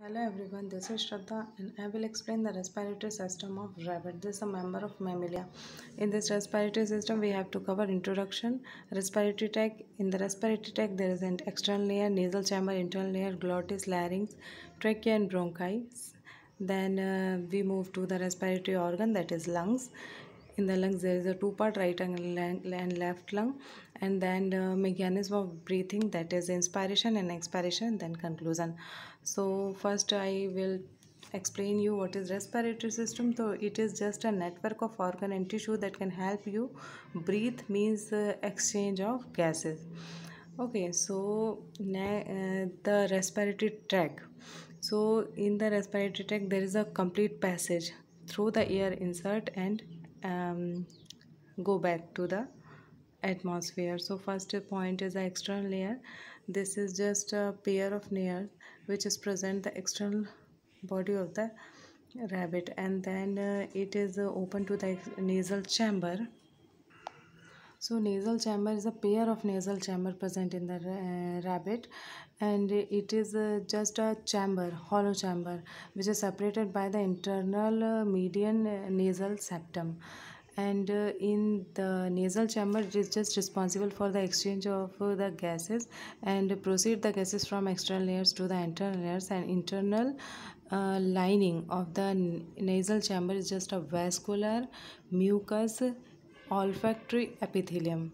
Hello everyone, this is Shraddha and I will explain the respiratory system of rabbit. This is a member of Mammalia. In this respiratory system, we have to cover introduction, respiratory tract. In the respiratory tract, there is an external layer, nasal chamber, internal layer, glottis, larynx, trachea and bronchi. Then uh, we move to the respiratory organ that is lungs. In the lungs, there is a two-part right and left lung and then the mechanism of breathing that is inspiration and expiration then conclusion so first i will explain you what is respiratory system. So it is just a network of organ and tissue that can help you. Breathe means uh, exchange of gases. Okay so uh, the respiratory tract. So in the respiratory tract there is a complete passage through the air insert and um, go back to the atmosphere. So first point is the external layer. This is just a pair of nares which is present the external body of the rabbit. And then uh, it is uh, open to the nasal chamber. So nasal chamber is a pair of nasal chamber present in the uh, rabbit. And it is uh, just a chamber hollow chamber which is separated by the internal uh, median uh, nasal septum and uh, in the nasal chamber it is just responsible for the exchange of uh, the gases and proceed the gases from external nares to the internal nares and internal uh, lining of the nasal chamber is just a vascular mucus olfactory epithelium.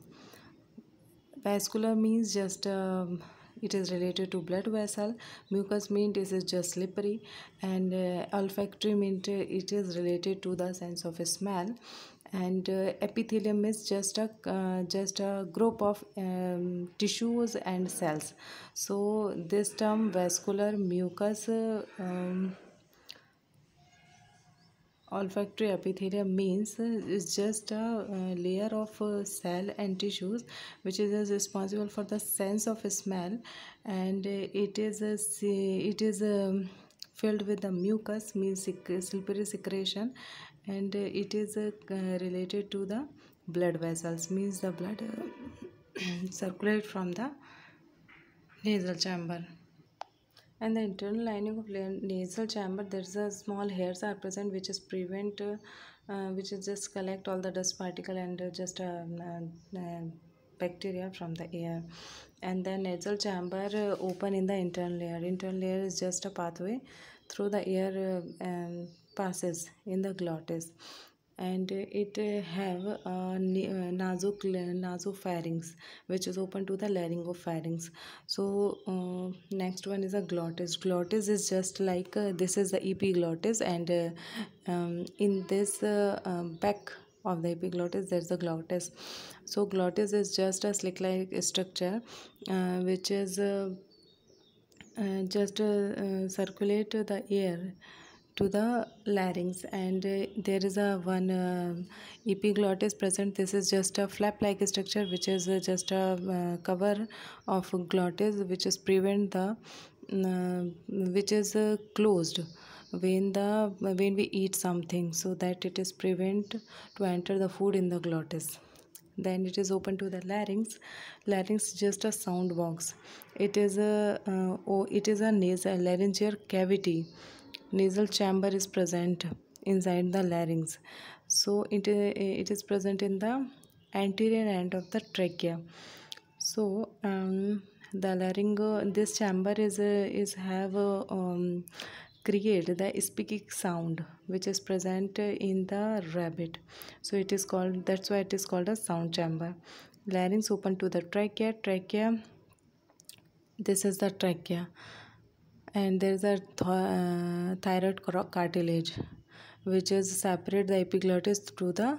Vascular means just um, it is related to blood vessel. Mucus means it is just slippery. And uh, olfactory means it is related to the sense of smell and uh, epithelium is just a uh, just a group of um, tissues and cells. So this term vascular mucus uh, um, olfactory epithelium means is just a uh, layer of uh, cell and tissues which is responsible for the sense of smell and uh, it is a it is um, filled with the mucus means slippery secretion and it is uh, related to the blood vessels means the blood uh, circulate from the nasal chamber. And the internal lining of nasal chamber there's a small hairs are present which is prevent uh, uh, which is just collect all the dust particle and uh, just bacteria from the air. And the nasal chamber open in the internal layer internal layer is just a pathway through the air um, passes in the glottis. And it have a nasal nasopharynx which is open to the laryngopharynx so uh, next one is a glottis. Glottis is just like uh, this is the epiglottis and uh, um, in this uh, back of the epiglottis there's a glottis. So glottis is just a slit like structure uh, which is uh, just circulate the air to the larynx. And uh, there is a one uh, epiglottis present. This is just a flap like structure which is uh, just a uh, cover of glottis which is prevent the uh, which is uh, closed when the when we eat something so that it is prevent to enter the food in the glottis. Then it is open to the larynx. Larynx is just a sound box. It is a oh it is a nasal laryngeal cavity. Nasal chamber is present inside the larynx. So it, it is present in the anterior end of the trachea. So um, the laryngo this chamber is uh, is have uh, um, create the speaking sound which is present in the rabbit. So it is called that's why it is called a sound chamber. Larynx open to the trachea trachea this is the trachea. And there is a th uh, thyroid cartilage which is separate the epiglottis to the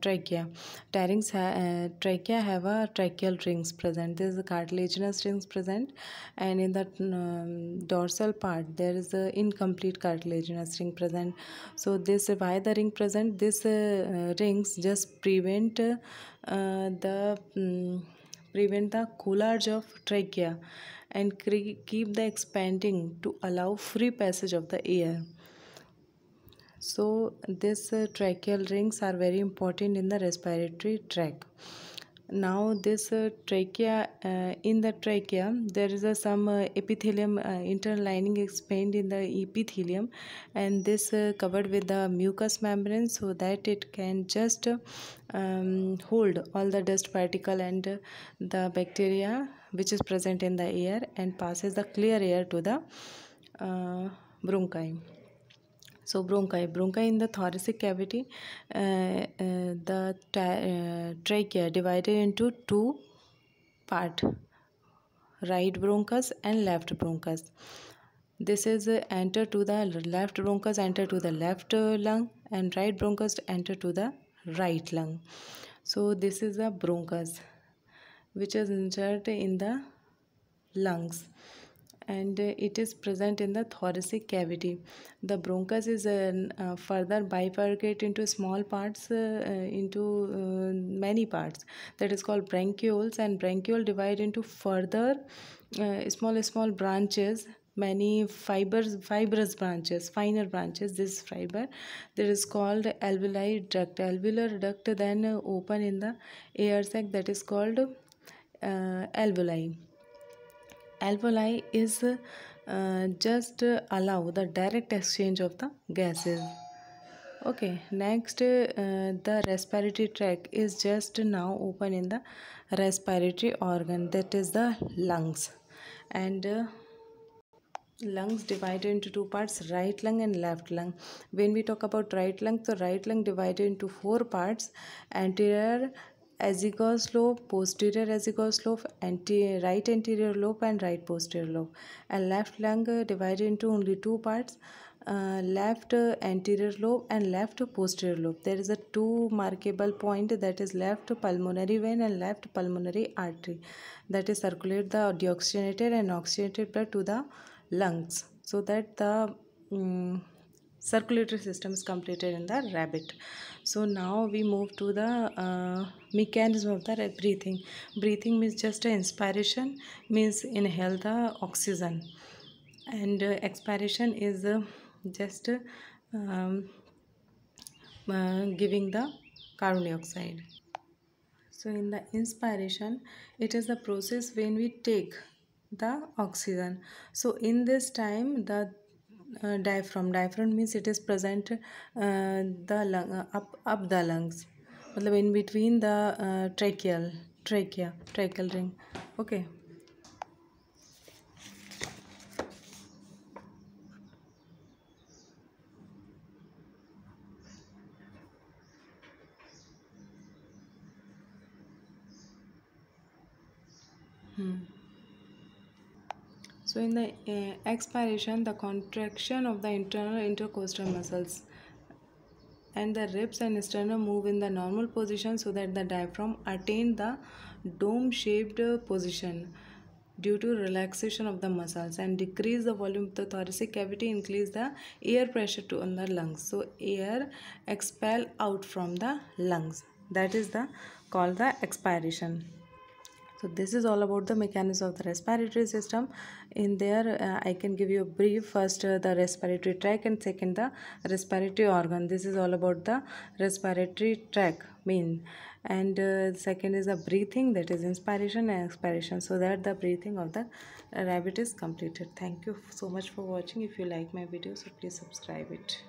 trachea. Ha uh, trachea have a tracheal rings present. There is a cartilaginous rings present, and in the um, dorsal part there is a incomplete cartilaginous ring present. So this why the ring present? This uh, rings just prevent uh, the um, prevent the coulage of trachea and keep the expanding to allow free passage of the air so this uh, tracheal rings are very important in the respiratory tract. Now this uh, trachea uh, in the trachea there is a some uh, epithelium uh, lining expanded in the epithelium and this uh, covered with the mucous membrane so that it can just um, hold all the dust particle and uh, the bacteria which is present in the air and passes the clear air to the uh, bronchi so bronchi. Bronchi in the thoracic cavity uh, uh, the uh, trachea divided into two part right bronchus and left bronchus. This is uh, enter to the left bronchus enter to the left uh, lung and right bronchus enter to the right lung. So this is the bronchus which is inserted in the lungs and uh, it is present in the thoracic cavity. The bronchus is uh, uh, further bifurcate into small parts uh, uh, into uh, many parts. That is called bronchioles and bronchiole divide into further small small branches many fibers fibrous branches finer branches this fiber. That is called alveoli duct. Alveolar duct then open in the air sac that is called alveoli alveoli is uh, just allow the direct exchange of the gases. Okay next uh, the respiratory tract is just now open in the respiratory organ that is the lungs. And uh, lungs divided into two parts right lung and left lung. When we talk about right lung so right lung divided into four parts anterior azygos lobe, posterior azygos lobe, anti right anterior lobe and right posterior lobe. And left lung divided into only two parts, uh, left anterior lobe and left posterior lobe. There is a two markable point that is left pulmonary vein and left pulmonary artery that is circulate the deoxygenated and oxygenated blood to the lungs so that the um, circulatory system is completed in the rabbit. So now we move to the uh, mechanism of the breathing. Breathing means just inspiration means inhale the oxygen. And uh, expiration is uh, just um, uh, giving the carbon dioxide. So in the inspiration it is the process when we take the oxygen. So in this time the uh, diaphragm. Diaphragm means it is present uh, the lung uh, up up the lungs. matlab in between the uh, tracheal trachea tracheal ring. Okay. Hmm so in the uh, expiration, the contraction of the internal intercostal muscles and the ribs and sternum move in the normal position so that the diaphragm attain the dome-shaped position due to relaxation of the muscles and decrease the volume of the thoracic cavity increase the air pressure to on the lungs. So air expel out from the lungs. That is the called the expiration so this is all about the mechanism of the respiratory system. In there uh, i can give you a brief first uh, the respiratory tract and second the respiratory organ. This is all about the respiratory tract mean. And uh, second is the breathing that is inspiration and expiration so that the breathing of the rabbit is completed. Thank you so much for watching. If you like my video so please subscribe it